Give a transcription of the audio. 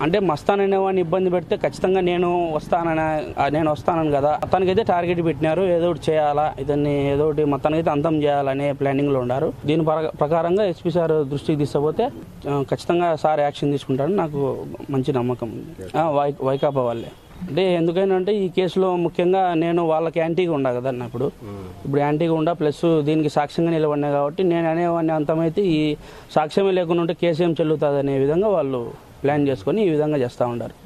అంటే మస్తాన్ అనేవాడిని ఇబ్బంది పెడితే ఖచ్చితంగా నేను వస్తానని నేను వస్తానని కదా. మొత్తానికైతే టార్గెట్ పెట్టినారు ఏదో ఒకటి చేయాలా ఇతన్ని ఏదో ఒకటి మొత్తానికైతే అంతం చేయాలనే ప్లానింగ్లో ఉన్నారు దీని ప్రక- ప్రకారంగా ఎస్పీ సార్ దృష్టికి తీసుకపోతే ఖచ్చితంగా సార్ యాక్షన్ తీసుకుంటారని నాకు మంచి నమ్మకం ఉంది. వై వైకాపా వాళ్ళే. అంటే ఎందుకైనా అంటే ఈ కేసులో ముఖ్యంగా నేను వాళ్ళకి యాంటీగా ఉండా కదా ఇప్పుడు ఇప్పుడు యాంటీగా ఉండా ప్లస్ దీనికి సాక్ష్యంగా నిలబడినా కాబట్టి నేను అనేవాడిని అంతమైతే ఈ సాక్ష్యమే లేకుండా ఉంటే కేసు ఏం చెల్లుతుంది అనే విధంగా వాళ్ళు ప్లాన్ చేసుకొని ఈ విధంగా చేస్తూ ఉంటారు.